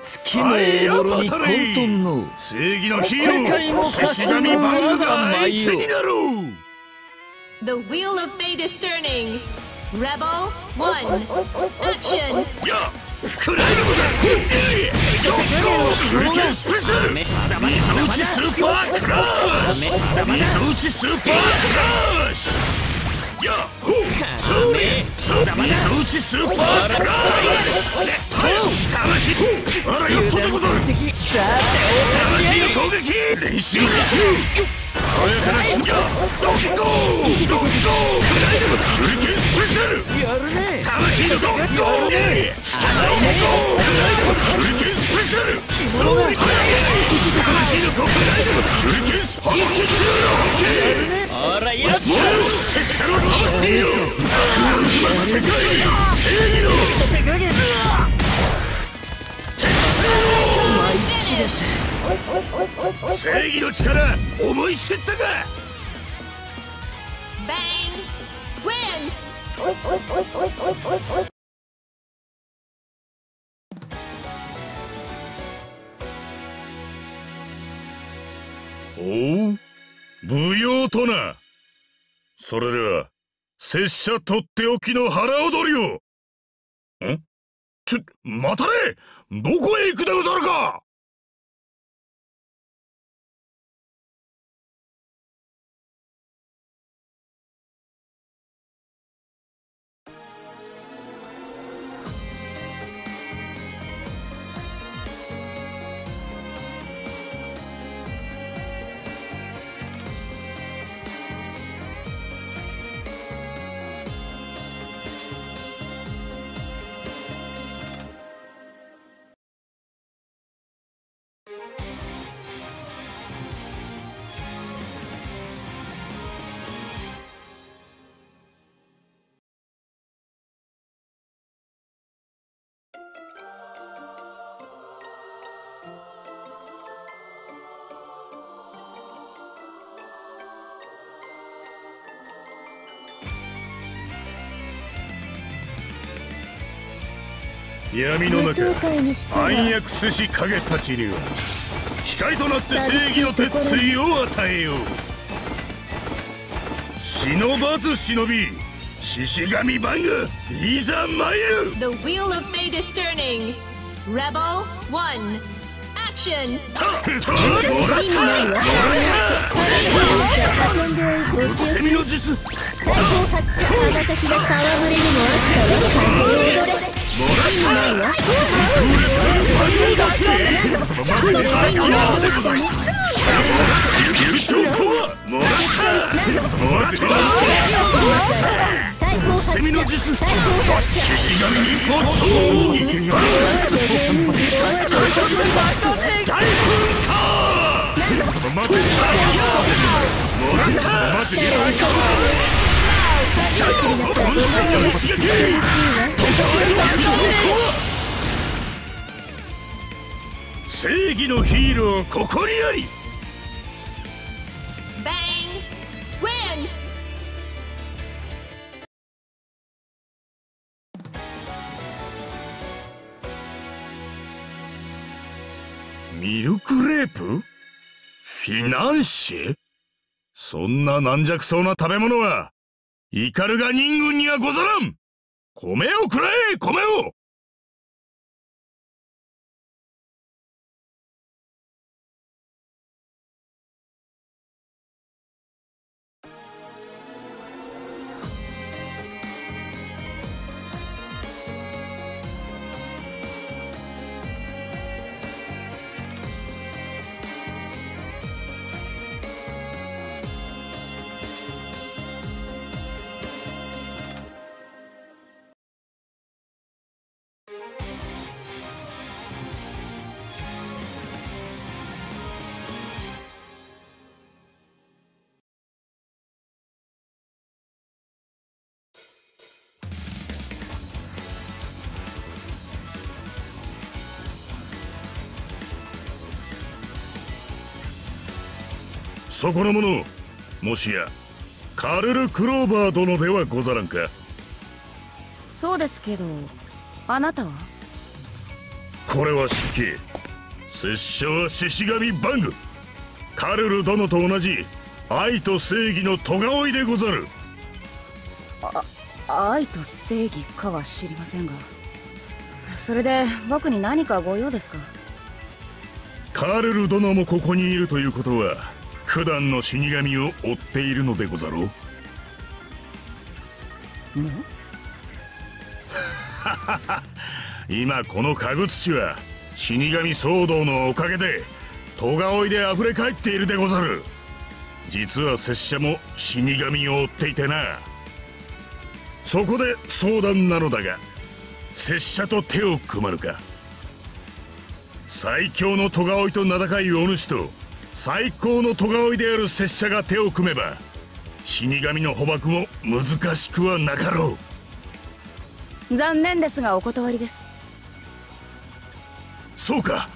月のおもろに混沌の正義のヒーロー獅子神バングが相手になろう The wheel of fate is turning. Rebel one. Action. やクライムだドッコーシュリケンスペシャルスーパークラッシュミサ打ちスーパークラッシュやほうそれミサ打ちスーパークラッシュ絶対楽しいあらよっと。でござる魂の攻撃練習練習軽やかな瞬間ドキゴードキゴークライムシュリケンスペシャルやるね魂のドゴー下下を向こうクライムシュリケンスペシャルそうはい魂のコクライムシュリケンスパンキツーのあらやっもう拙者の魂よ渦巻く世界正義の力思い知ったか Bang. Win. おう？舞踊とな。それでは拙者とっておきの腹踊りを。ん？ちょ待たれ！どこへ行くでござるか！闇の中暗躍せし影たちには光となって正義の鉄槌を与えよう。忍ばず忍び獅子神バングいざ参る。The wheel of fate is turning. Rebel の術も大砲発射あがたきの戯れにもあったわ風を踊れらったバングだしこの上に何としても流暢パワーもらった正義のヒーローここにあり.ミルクレープ？フィナンシェ？そんな軟弱そうな食べ物はイカルガ人軍にはござらん。米をくらえ米をそこの者もしやカルル・クローバー殿ではござらんか？そうですけどあなたは？これは失敬拙者は獅子神バングカルル殿と同じ愛と正義の咎追いでござる。愛と正義かは知りませんがそれで僕に何かご用ですか？カルル殿もここにいるということは九段の死神を追っているのでござろう？今この家具土は死神騒動のおかげで戸が追いで溢れ返っているでござる。実は拙者も死神を追っていてな。そこで相談なのだが拙者と手を組まぬか。最強の戸が追いと名高いお主と最高の戸が追いである拙者が手を組めば死神の捕獲も難しくはなかろう。残念ですがお断りです。そうか。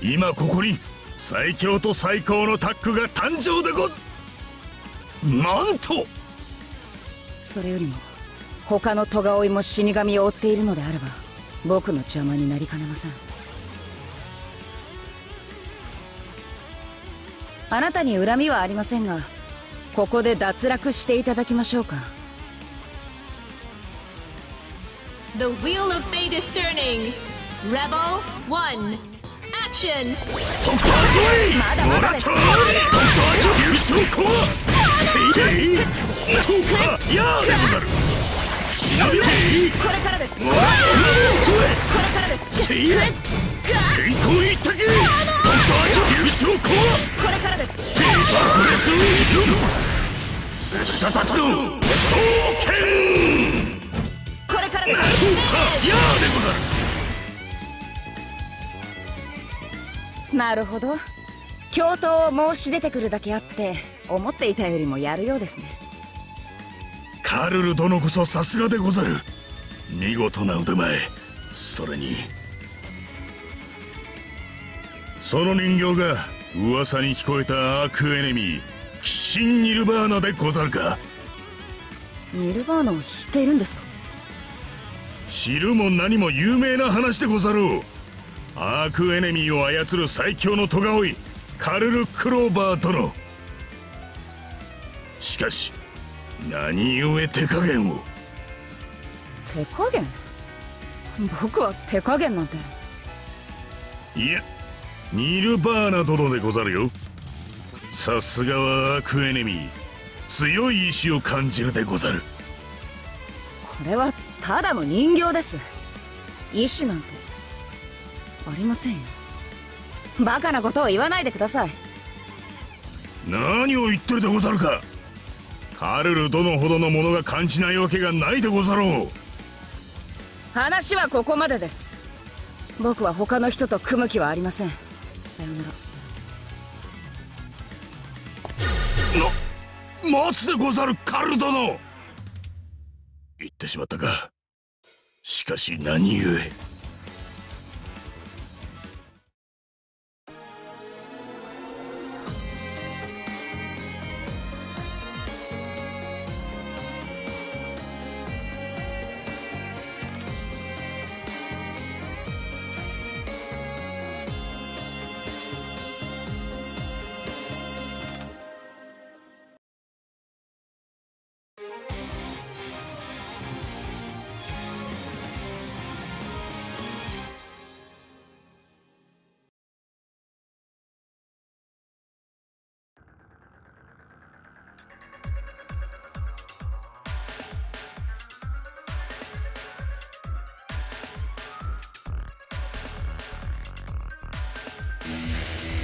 今ここに最強と最高のタッグが誕生でござなんと！それよりも他の戸が追いも死神を追っているのであれば僕の邪魔になりかねませんあなたに恨みはありませんがここで脱落していただきましょうか The wheel of fate is turning. Rebel 1. Action! トクタージョイまだまだですトクタージョイ流暢コアーでござるこれからですこれからですージョイ流暢コア拙者たちの双剣これからです。やーでござるなるほど。教頭を申し出てくるだけあって思っていたよりもやるようですね。カルル殿こそさすがでござる。見事な腕前。それにその人形が噂に聞こえたアークエネミーキシン・ニルバーナでござるか？ニルバーナを知っているんですか？知るも何も有名な話でござろう。アークエネミーを操る最強のトガオイカルル・クローバー殿。しかし何故手加減を？手加減？僕は手加減なんて。いやニルバーナ殿でござるよ。さすがはアークエネミー。強い意志を感じるでござる。これはただの人形です。意志なんて。ありませんよ。バカなことを言わないでください。何を言ってるでござるか。カルル殿ほどの者が感じないわけがないでござろう。話はここまでです。僕は他の人と組む気はありませんさよなら。な待つでござるカルル殿言ってしまったか。しかし何故。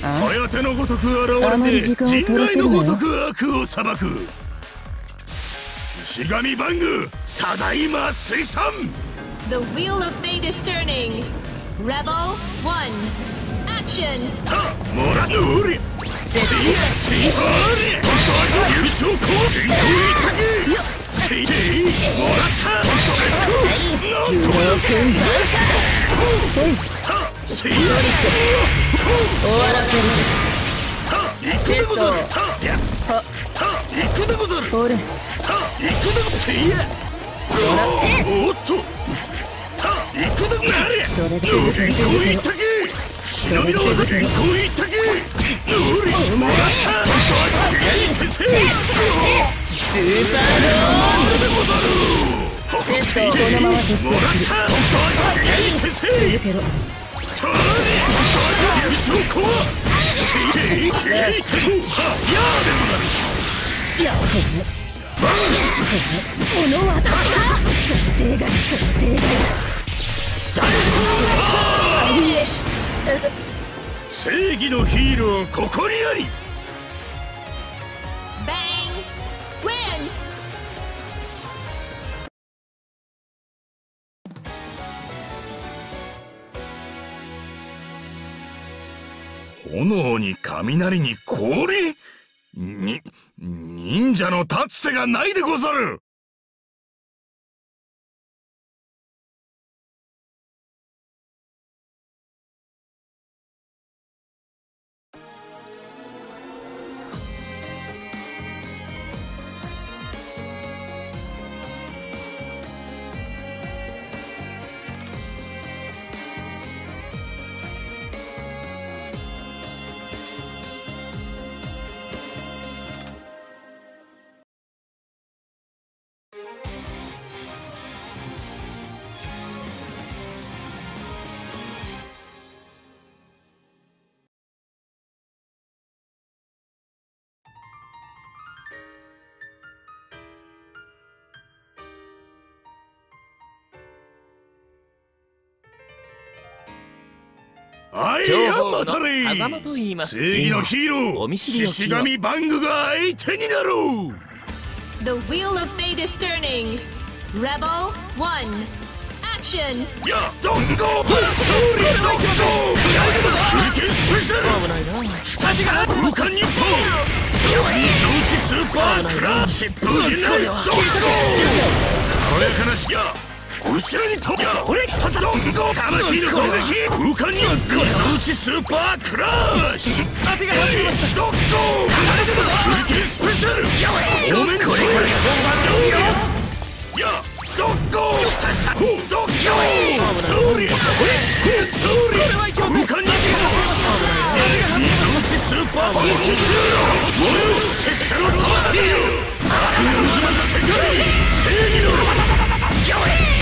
颯のごとく現れて人外のごとく悪を裁く獅子神バングただいま水産 The wheel of fate is turning. Rebel 1. Action! たもらうおりせいやせいとおりトスいていもらなんともよけたせいや終わらせる。行くでござる。行くでござる。俺た行くでごせいやおっと行くでなれそれ続遠け行一択忍びの技遠行一択無理もらった一足手せスーパーでござる。テストこのまま絶もらった一足手せ続けろ正義のヒーローここにあり。炎に雷に氷？に忍者の立つ瀬がないでござる。アイアンマタレイ狭間と言います正義のヒーローお見知りおきを獅子神バングが相手になろう The wheel of fate is turning. Rebel 1. Action! やドンゴーソーリードンゴー手裏剣スペシャル危ないな下地が空間日報水落ちスーパークラッシュ無事なるドンゴー軽やかなしや後ろに飛ぶや俺下ドンゴー魂の攻撃空間に水落ちスー。パー。クラッシュ当てがましドンゴー。手裏剣スペシャルお面これやドッゴー下下ドッゴーソーリーソーリー空間に水落ちスーパーバンキーズ燃えろ拙者の魂よ悪の渦巻く世界正義の天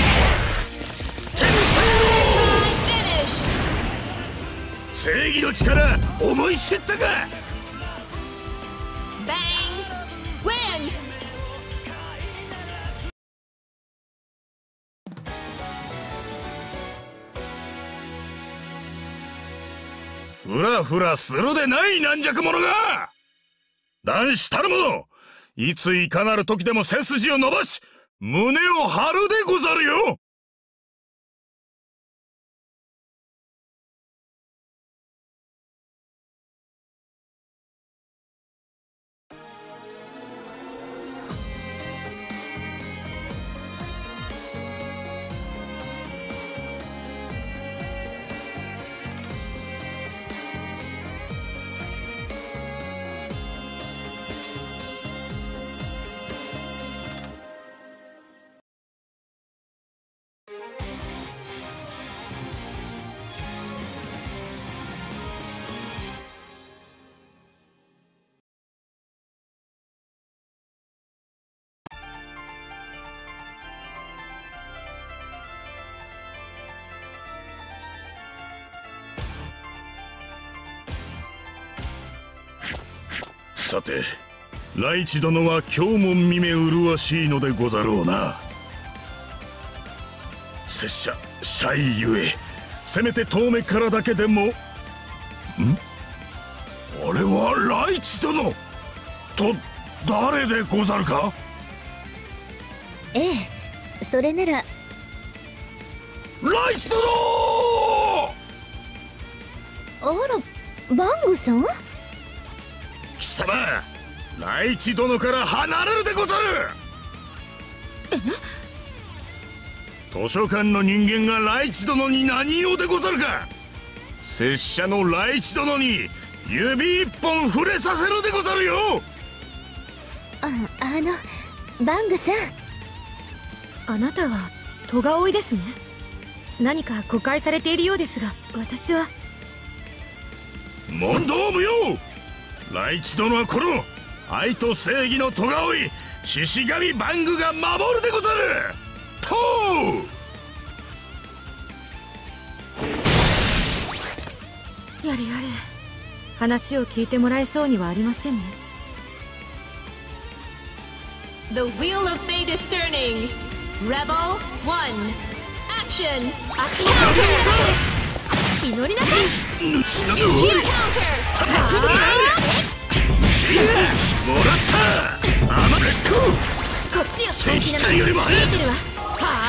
義の力思い知ったか Bang! Win! ふらふらするでない軟弱者が男子たる者いついかなる時でも背筋を伸ばし胸を張るでござるよさてライチ殿は今日も見目麗しいのでござろうな。拙者シャイゆえせめて遠目からだけでもん？あれはライチ殿？と誰でござるか？ええそれなら。ライチ殿！あらバングさん？貴様ライチ殿から離れるでござる。図書館の人間がライチ殿に何用でござるか。拙者のライチ殿に指一本触れさせるでござるよ。ああのバングさん。あなたは戸が多いですね。何か誤解されているようですが私は。問答無用ライチ殿はこの愛と正義の戸が追い獅子神バングが守るでござるとやれやれ話を聞いてもらえそうにはありませんね The wheel of fate is turning. Rebel 1. Action! 祈りなさい Counter! もらった。アマレックこっちよ戦士隊よりも早い見えてるわ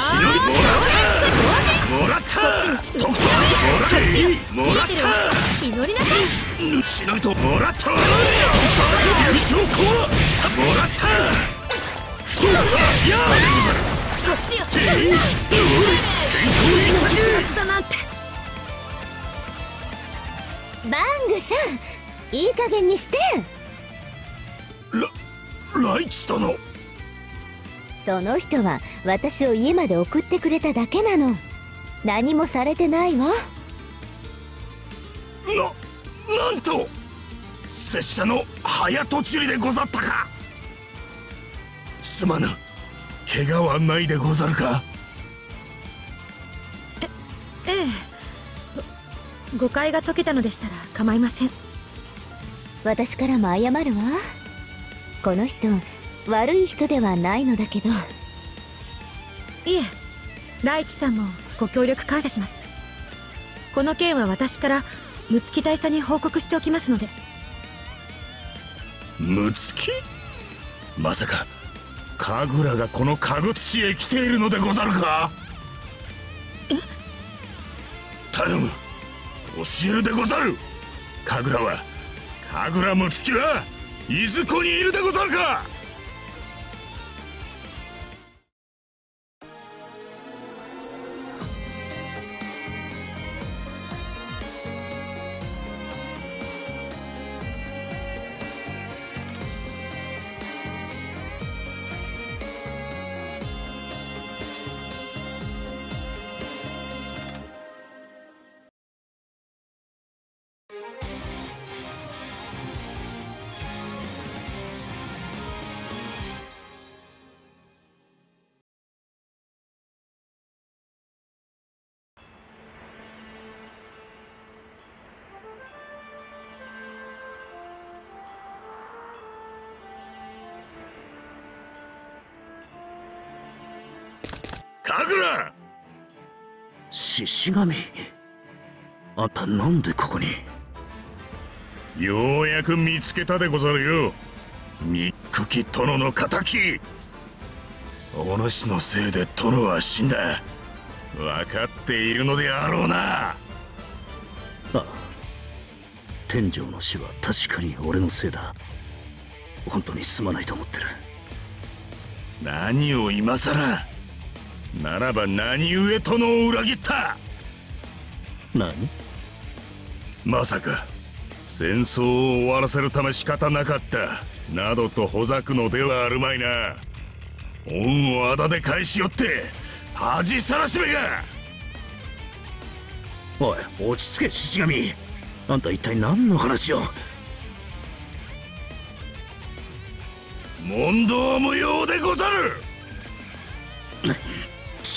忍びもらった。もらった。特捜もらった。もらった。祈りなさい忍びともらった。友情コアもらった。やあこっちよ健康一体雑だなんてバングさんいい加減にして。ラライチ殿。その人は私を家まで送ってくれただけなの。何もされてないわ。ななんと拙者の早とちりでござったか。すまぬ怪我はないでござるか。ええご誤解が解けたのでしたら構いません。私からも謝るわ。この人悪い人ではないのだけど。いえライチさんもご協力感謝します。この件は私からムツキ大佐に報告しておきますので。ムツキまさか神楽がこの籠土へ来ているのでござるか？え？頼む教えるでござる。神楽は神楽ムツキはいずこにいるでござるか。神楽。獅子神。あんたなんでここに？ようやく見つけたでござるよ。ミックキ殿の敵。お主のせいで殿は死んだ。分かっているのであろうな。ああ天井の死は確かに俺のせいだ。本当にすまないと思ってる。何を今さらならば何故殿を裏切った？何？まさか戦争を終わらせるため仕方なかったなどとほざくのではあるまいな。恩をあだで返しよって恥さらしめが！おい落ち着け獅子神。あんた一体何の話を？問答無用でござる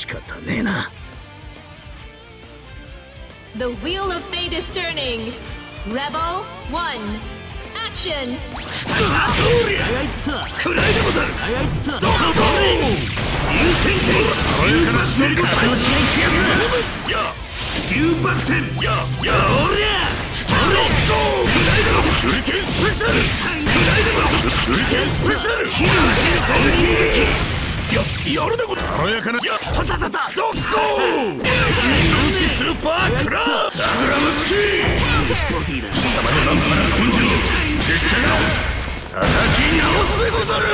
仕方ねえな。The wheel of fate is turning. Rebel 1. Action! そりゃ暗いでござるどうぞ。優先権。爽やかな視点か。らの刺激や誘爆戦ややおりゃスタートゴー暗いでご手裏剣スペシャル暗いでご手裏剣スペシャルヒーややるでござる軽やかな。やしたたたたドッゴー！水打ちスーパークラーザグラム付きボディだ。貴様のナンパな根性拙者が叩き直すでござる！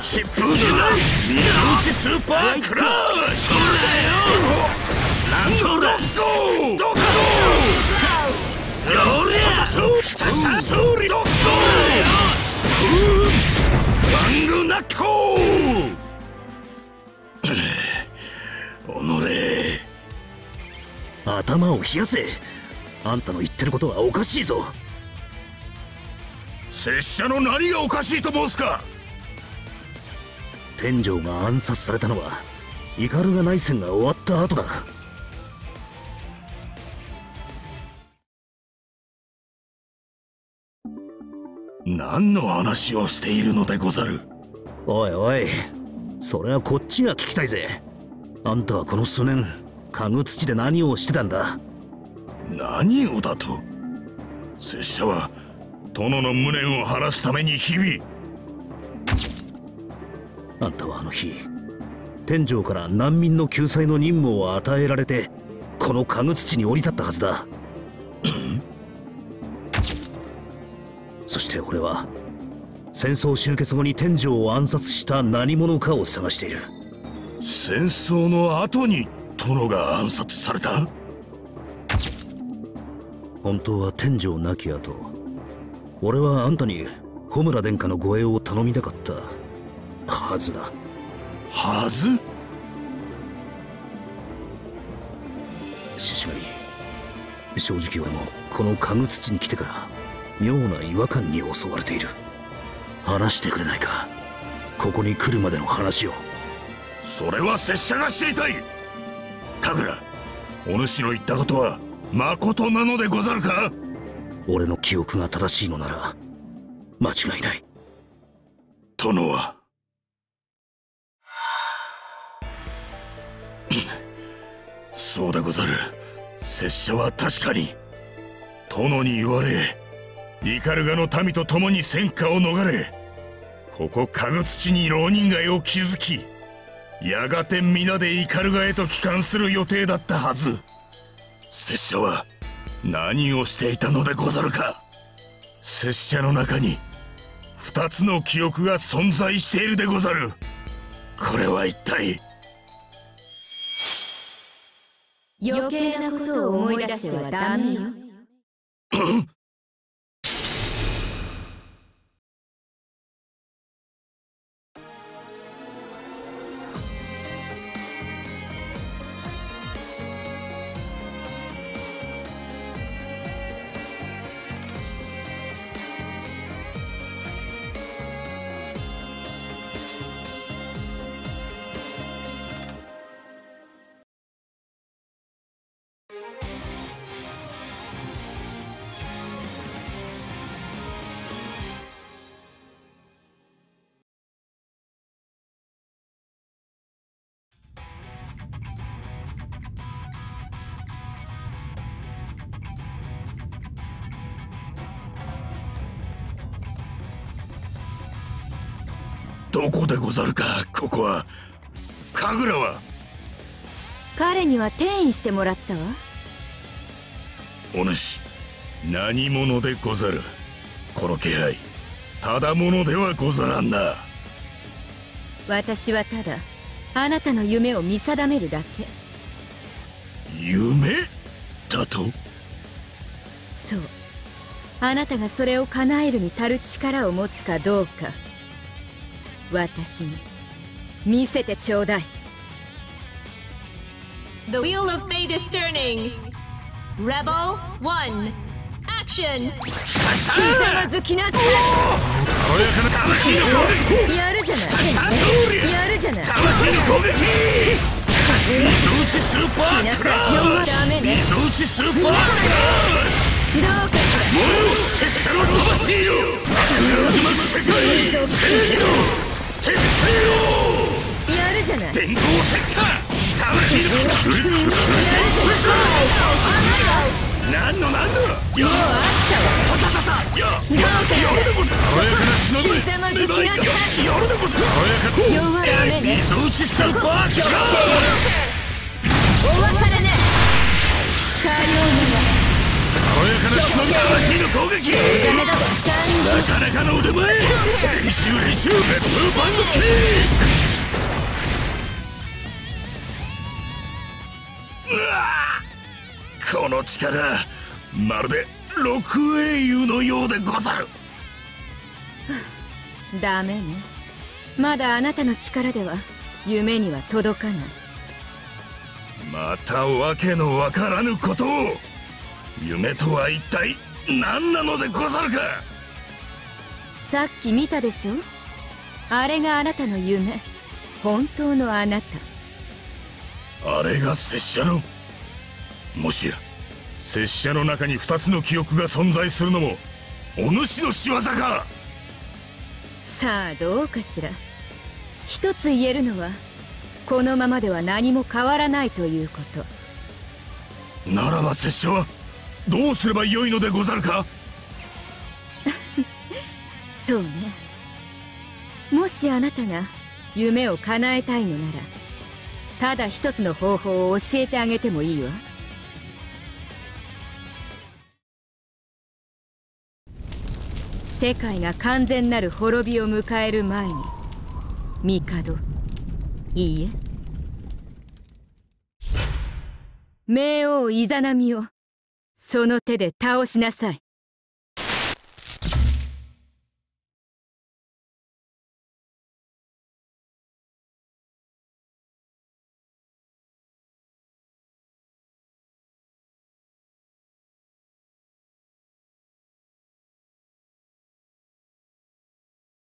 疾風じゃない水打ちスーパークラッシュそうだよ！なんそうだドッゴー！ドッゴー！よりしたそうしたさそうりドッゴー！ふうバングナッコー頭を冷やせ。あんたの言ってることはおかしいぞ。拙者の何がおかしいと申すか。天井が暗殺されたのはイカルガ内戦が終わった後だ。何の話をしているのでござる。おいおいそれはこっちが聞きたいぜあんたはこの数年家具土で何をしてたんだ？何をだと拙者は殿の無念を晴らすために日々。あんたはあの日天井から難民の救済の任務を与えられてこの家具土に降り立ったはずだ。そして俺は戦争終結後に天井を暗殺した何者かを探している戦争の後に殿が暗殺された？本当は天井亡き後俺はあんたに穂村殿下の護衛を頼みたかったはずだ。はず？獅子神正直俺もこの家具土に来てから妙な違和感に襲われている。話してくれないか？ここに来るまでの話をそれは拙者が知りたい。神楽お主の言ったことはまことなのでござるか？俺の記憶が正しいのなら間違いない。殿は？そうでござる。拙者は確かに殿に言われイカルガの民と共に戦火を逃れここ家具土に浪人街を築きやがて皆でイカルガへと帰還する予定だったはず。拙者は何をしていたのでござるか。拙者の中に二つの記憶が存在しているでござる。これは一体？余計なことを思い出してはダメよ どこでござるか？ここは神楽は？彼には転移してもらったわ。お主何者でござる？この気配ただものではござらんな。私はただあなたの夢を見定めるだけ。夢？だと？そう。あなたがそれを叶えるに足る力を持つかどうか私に。見せてちょうだい。The wheel of fate is turning. Rebel 1. Action! ひざまずきなさ軽やかな魂の攻撃い。やるじゃない。やるじゃない。魂の攻撃溝打ちスーパークラッシュ溝打ちスーパークラッシどうかしもう拙者の魂よ渦巻く世界正義の鉄星よやるじゃない。電光石火魂のクリクリクリスペシャル何の何のよもう飽きたわタタタタような忍びひざまずきなさい。夜でござる軽やか弱い。雨ね溝打ちスーパークラッシュお別れねさよ軽やかな忍び魂の攻撃。うなかなかの腕前練習練習レッドバンドキックうわ。この力まるで六英雄のようでござる。じダメね。まだあなたの力では夢には届かない。またわけのわからぬことを夢とは一体何なのでござるか？さっき見たでしょ？あれがあなたの夢。本当のあなた。あれが拙者の？もしや拙者の中に2つの記憶が存在するのもお主の仕業か？さあどうかしら？一つ言えるのはこのままでは何も変わらないということ。ならば拙者はどうすればよいのでござるか？そうね。もしあなたが夢を叶えたいのならただ一つの方法を教えてあげてもいいわ。世界が完全なる滅びを迎える前に帝いいえ。冥王イザナミをその手で倒しなさい。